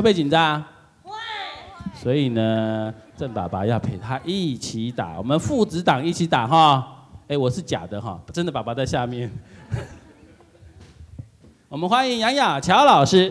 会不会紧张？所以呢郑爸爸要陪他一起打我们父子档一起打哈。哎我是假的哈真的爸爸在下面。我们欢迎杨雅乔老师。